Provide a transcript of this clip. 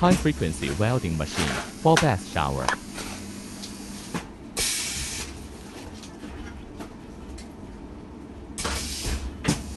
high-frequency welding machine for bath shower.